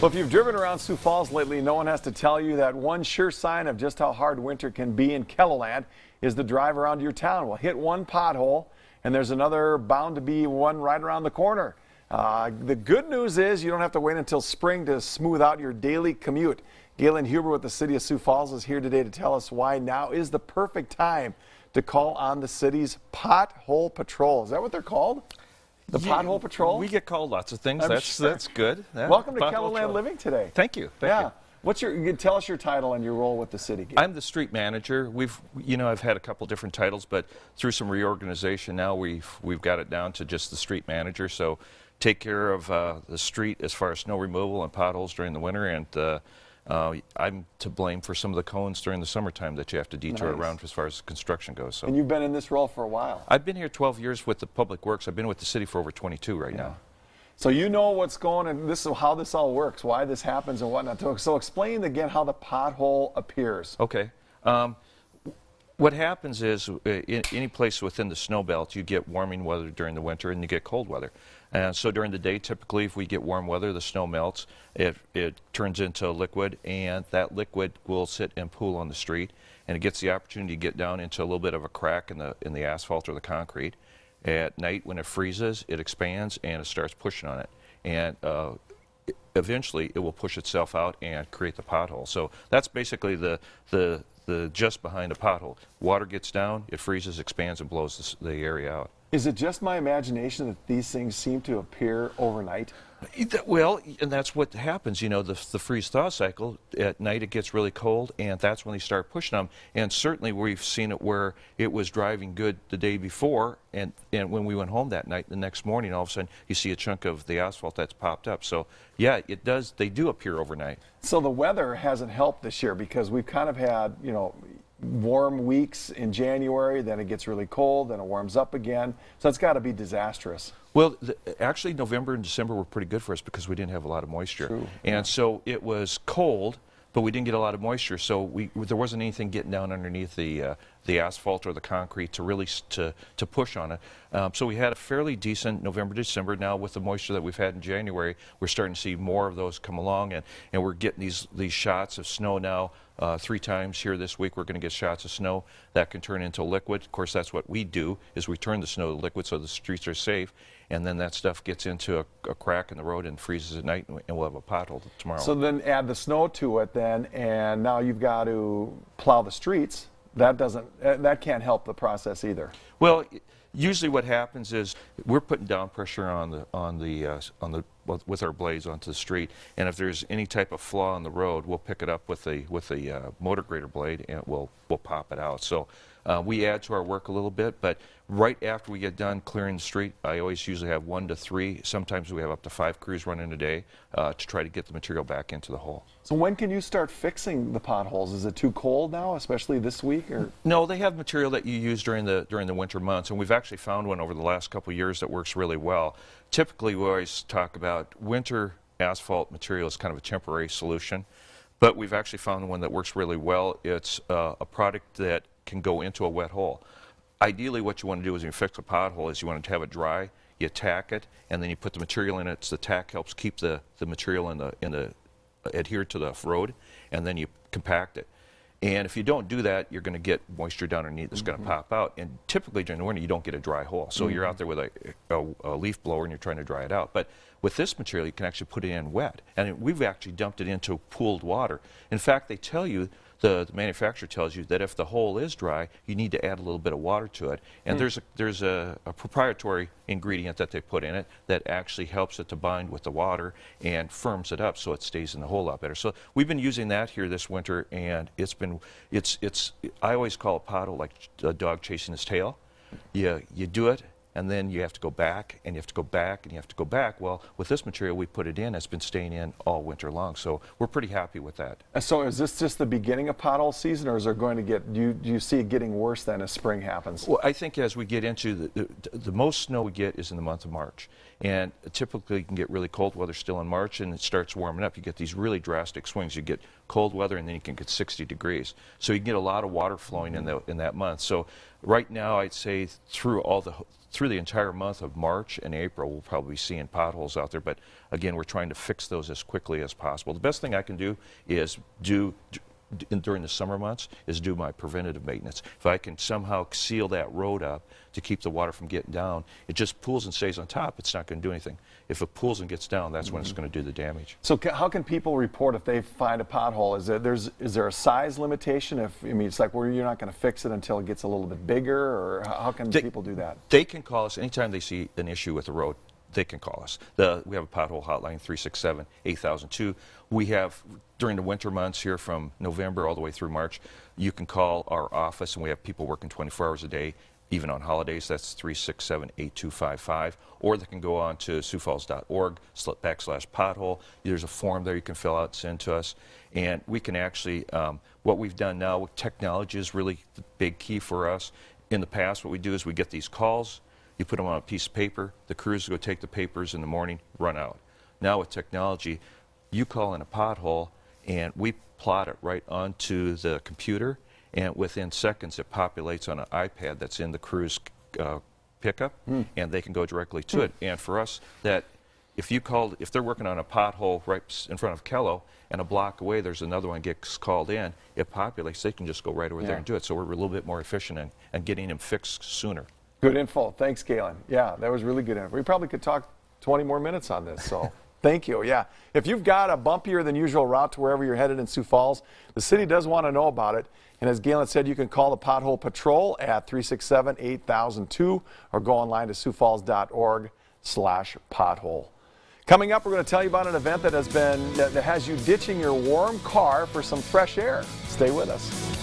Well, if you've driven around Sioux Falls lately, no one has to tell you that one sure sign of just how hard winter can be in KELOLAND is the drive around your town. Well, hit one pothole, and there's another bound to be one right around the corner. Uh, the good news is you don't have to wait until spring to smooth out your daily commute. Galen Huber with the City of Sioux Falls is here today to tell us why now is the perfect time to call on the city's Pothole Patrol. Is that what they're called? The Yeah, Pothole Patrol? We get called lots of things. I'm that's sure. that's good. Yeah, Welcome to KELOLAND Living today. Thank you. Thank yeah. you. What's your? You tell us your title and your role with the city. I'm the street manager. We've, you know, I've had a couple different titles, but through some reorganization now, we've we've got it down to just the street manager. So, take care of uh, the street as far as snow removal and potholes during the winter, and uh, uh, I'm to blame for some of the cones during the summertime that you have to detour Nice. around as far as construction goes. So, and you've been in this role for a while, I've been here 12 years with the Public Works. I've been with the city for over 22 right now. so you know what's going and this is how this all works, why this happens and whatnot. So- So explain again how the pothole appears. Okay. Um, what happens is, uh, in any place within the snow belt, you get warming weather during the winter and you get cold weather. And so during the day, typically, if we get warm weather, the snow melts, it, it turns into a liquid, and that liquid will sit and pool on the street, and it gets the opportunity to get down into a little bit of a crack in the, in the asphalt or the concrete. At night, when it freezes, it expands and it starts pushing on it. And uh, eventually it will push itself out and create the pothole. So that's basically the the the just behind the pothole. Water gets down, it freezes, expands, and blows the, the area out. Is it just my imagination that these things seem to appear overnight? Well, and that's what happens. You know, the, the freeze thaw cycle. At night, it gets really cold, and that's when they start pushing them. And certainly, we've seen it where it was driving good the day before, and and when we went home that night, the next morning, all of a sudden, you see a chunk of the asphalt that's popped up. So, yeah, it does. They do appear overnight. So the weather hasn't helped this year because we've kind of had, you know, warm weeks in January, then it gets really cold, then it warms up again. So it's got to be disastrous. Well, the, actually, November and December were pretty good for us because we didn't have a lot of moisture, True, and so it was cold, but we didn't get a lot of moisture. So we there wasn't anything getting down underneath the uh, the asphalt or the concrete to really to to push on it. Um, so we had a fairly decent November, December. Now with the moisture that we've had in January, we're starting to see more of those come along, and and we're getting these these shots of snow now. Uh, three times here this week, we're going to get shots of snow that can turn into liquid. Of course, that's what we do is we turn the snow to liquid so the streets are safe, and then that stuff gets into a, a crack in the road and freezes at night, and we- and we'll have a pothole tomorrow. So then add the snow to it then, and now you've got to plow the streets. That doesn't, uh, that can't help the process either. Well, usually what happens is we're putting down pressure on the on the uh, on the with- our blades onto the street, and if there's any type of flaw in the road, we'll pick it up with the with the uh, motor grader blade and we'll we'll pop it out. So uh, we add to our work a little bit, but right after we get done clearing the street, I always usually have one to three. Sometimes we have up to five crews running a day uh, to try to get the material back into the hole. So when can you start fixing the potholes? Is it too cold now, especially this week? Or No, they have material that you use during the during the winter months, and we've actually found one over the last couple of years that works really well. Typically, we always talk about winter asphalt material is kind of a temporary solution, but we've actually found one that works really well. It's uh, a product that can go into a wet hole. Ideally, what you want to do is you fix a pothole is you want to have it dry, you tack it, and then you put the material in it. So the tack helps keep the, the material in the in the adhere to the road, and then you compact it. And if you don't do that, you're going to get moisture down underneath that's going to mm-hmm. pop out. And typically during the winter, you don't get a dry hole. So you're out mm-hmm. there with a, a, a leaf blower and you're trying to dry it out. But with this material, you can actually put it in wet. And we've actually dumped it into pooled water. In fact, they tell you, the, the manufacturer tells you that if the hole is dry, you need to add a little bit of water to it. And hmm. there's, a, there's a, a proprietary ingredient that they put in it that actually helps it to bind with the water and firms it up so it stays in the hole a lot better. So we've been using that here this winter, and it's been, it's, it's, I always call it pothole like a dog chasing his tail. You, you do it, and then you have to go back, and you have to go back, and you have to go back. Well, with this material we put it in, it's been staying in all winter long, so we're pretty happy with that. So is this just the beginning of pothole season, or is there going to get? Do you, do you see it getting worse then as spring happens? Well, I think as we get into the, the, the most snow we get is in the month of March. And typically you can get really cold weather still in March and it starts warming up. You get these really drastic swings. You get cold weather, and then you can get 60 degrees. So you can get a lot of water flowing in, the, in that month. So right now, I'd say through all the through the entire month of March and April, we'll probably be seeing potholes out there. But again, we're trying to fix those as quickly as possible. The best thing I can do is do during the summer months is do my preventative maintenance. If I can somehow seal that road up to keep the water from getting down, it just pools and stays on top. It's not going to do anything. If it pools and gets down, that's mm -hmm. when it's mm-hmm. going to do the damage. So how can people report if they find a pothole? Is there there's is there a size limitation? If I mean, it's like where you're not going to fix it until it gets a little bit bigger, or how can they, people do that? They can call us anytime they see an issue with the road they can call us. The, we have a pothole hotline, 367 8002. We have, during the winter months here from November all the way through March, you can call our office, and we have people working 24 hours a day, even on holidays. That's 367 8255. Or they can go on to siouxfalls.org backslash pothole. There's a form there you can fill out, send to us. And we can actually, um, what we've done now, technology is really the big key for us. In the past, what we do is we get these calls, you put them on a piece of paper. The crews go take the papers in the morning, run out. Now with technology, you call in a pothole, and we plot it right onto the computer, and within seconds it populates on an iPad that's in the crew's uh, pickup, mm. and they can go directly to mm. it. And for us, that if you called, if they're working on a pothole right in front of KELO, and a block away there's another one gets called in, it populates, they can just go right over yeah. there and do it. So we're a little bit more efficient in, in getting them fixed sooner. Good info. Thanks, Galen. Yeah, that was really good info. We probably could talk 20 more minutes on this, so thank you. Yeah. If you've got a bumpier than usual route to wherever you're headed in Sioux Falls, the city does want to know about it. And as Galen said, you can call the Pothole Patrol at 367-8002 or go online to siouxfalls.org slash pothole. Coming up, we're going to tell you about an event that has been that has you ditching your warm car for some fresh air. Stay with us.